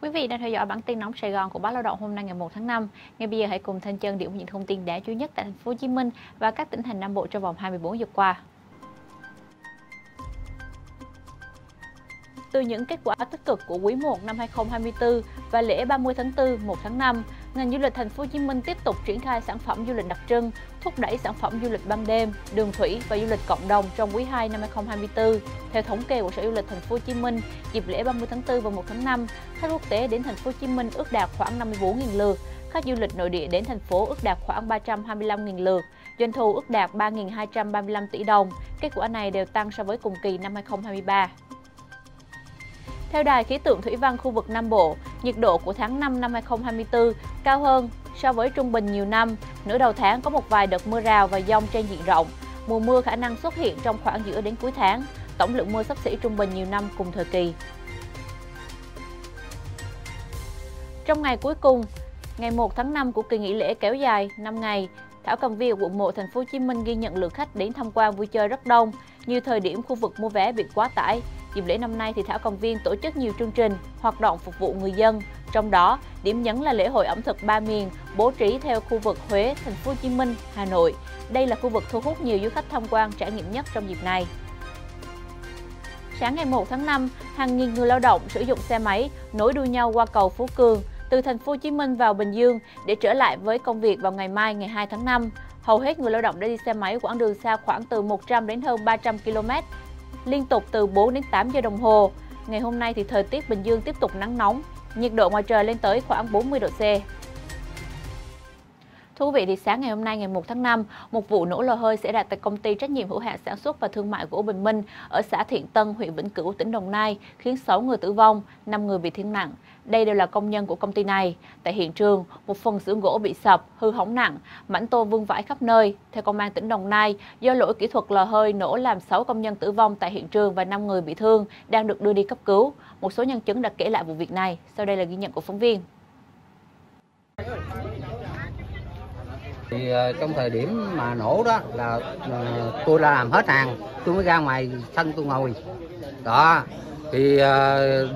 Quý vị đang theo dõi bản tin nóng Sài Gòn của báo Lao động hôm nay ngày 1 tháng 5. Ngay bây giờ hãy cùng Thanh Chân điểm những thông tin đáng chú ý nhất tại thành phố Hồ Chí Minh và các tỉnh thành Nam Bộ trong vòng 24 giờ qua. Từ những kết quả tích cực của quý 1 năm 2024 và lễ 30 tháng 4, 1 tháng 5, ngành du lịch thành phố Hồ Chí Minh tiếp tục triển khai sản phẩm du lịch đặc trưng, thúc đẩy sản phẩm du lịch ban đêm, đường thủy và du lịch cộng đồng trong quý 2 năm 2024. Theo thống kê của Sở Du lịch thành phố Hồ Chí Minh, dịp lễ 30 tháng 4 và 1 tháng 5, khách quốc tế đến thành phố Hồ Chí Minh ước đạt khoảng 54.000 lượt, khách du lịch nội địa đến thành phố ước đạt khoảng 325.000 lượt, doanh thu ước đạt 3.235 tỷ đồng. Kết quả này đều tăng so với cùng kỳ năm 2023. Theo Đài khí tượng thủy văn khu vực Nam Bộ, nhiệt độ của tháng 5 năm 2024 cao hơn so với trung bình nhiều năm. Nửa đầu tháng có một vài đợt mưa rào và dông trên diện rộng. Mùa mưa khả năng xuất hiện trong khoảng giữa đến cuối tháng. Tổng lượng mưa sắp xỉ trung bình nhiều năm cùng thời kỳ. Trong ngày cuối cùng, ngày 1 tháng 5 của kỳ nghỉ lễ kéo dài 5 ngày, Thảo Cầm Viên quận 1 thành phố Hồ Chí Minh ghi nhận lượng khách đến tham quan vui chơi rất đông, như thời điểm khu vực mua vé bị quá tải, Dịp lễ năm nay thì Thảo Công viên tổ chức nhiều chương trình, hoạt động phục vụ người dân. Trong đó, điểm nhấn là lễ hội ẩm thực ba miền bố trí theo khu vực Huế, Thành phố Hồ Chí Minh, Hà Nội. Đây là khu vực thu hút nhiều du khách tham quan trải nghiệm nhất trong dịp này. Sáng ngày 1 tháng 5, hàng nghìn người lao động sử dụng xe máy nối đuôi nhau qua cầu Phú Cường từ thành phố Hồ Chí Minh vào Bình Dương để trở lại với công việc vào ngày mai ngày 2 tháng 5. Hầu hết người lao động đã đi xe máy quãng đường xa khoảng từ 100 đến hơn 300 km liên tục từ 4 đến 8 giờ đồng hồ. Ngày hôm nay thì thời tiết Bình Dương tiếp tục nắng nóng, nhiệt độ ngoài trời lên tới khoảng 40 độ C. Thú vị thì sáng ngày hôm nay ngày 1 tháng 5, một vụ nổ lò hơi xảy ra tại công ty trách nhiệm hữu hạn sản xuất và thương mại gỗ Bình Minh ở xã Thiện Tân, huyện Vĩnh Cửu, tỉnh Đồng Nai, khiến 6 người tử vong, 5 người bị thương nặng. Đây đều là công nhân của công ty này. Tại hiện trường, một phần xưởng gỗ bị sập, hư hỏng nặng, mảnh tôn vương vãi khắp nơi. Theo công an tỉnh Đồng Nai, do lỗi kỹ thuật lò hơi nổ làm 6 công nhân tử vong tại hiện trường và 5 người bị thương đang được đưa đi cấp cứu. Một số nhân chứng đã kể lại vụ việc này. Sau đây là ghi nhận của phóng viên thì ờ, trong thời điểm mà nổ đó là ờ, tôi đã làm hết hàng tôi mới ra ngoài sân tôi ngồi. Đó thì uh,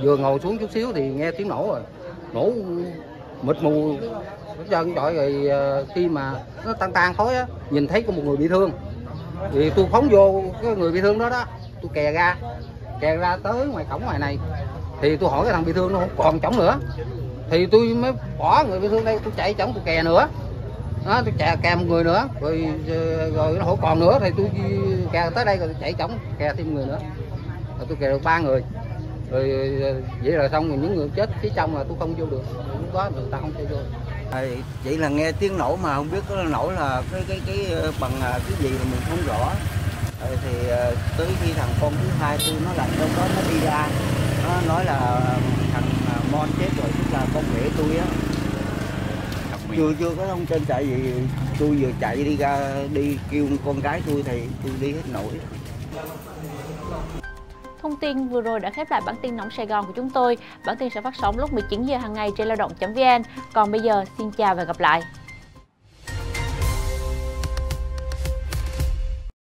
vừa ngồi xuống chút xíu thì nghe tiếng nổ rồi. Nổ mịt mù hết trơn trọi rồi uh, khi mà nó tan tan khói á nhìn thấy có một người bị thương. Thì tôi phóng vô cái người bị thương đó đó tôi kè ra kè ra tới ngoài cổng ngoài này. Thì tôi hỏi cái thằng bị thương nó không còn chổng nữa. Thì tôi mới bỏ người bị thương đây tôi chạy chổng tôi kè nữa đó tôi chạy kè một người nữa. Rồi rồi nó hổ còn nữa thì tôi kè tới đây rồi chạy chóng kè thêm người nữa. Rồi tôi kè được ba người. Rồi vậy là xong rồi những người chết phía trong là tôi không vô được. Lúc đó người ta không cho vô. À, chỉ là nghe tiếng nổ mà không biết có nổ là cái cái cái ờ, bằng à, cái gì mà mình không rõ. À, thì ờ, tới khi thằng con thứ hai tôi nó làm trong đó nó đi ra. Nó nói là thằng à, mon chết rồi tức là con rể tôi á chưa chưa có thông tin tại vì tôi vừa chạy đi ra đi kêu con gái tôi thì tôi đi hết nổi Thông tin vừa rồi đã khép lại bản tin nóng Sài Gòn của chúng tôi. Bản tin sẽ phát sóng lúc 19 giờ hàng ngày trên lao động.vn. Còn bây giờ, xin chào và gặp lại.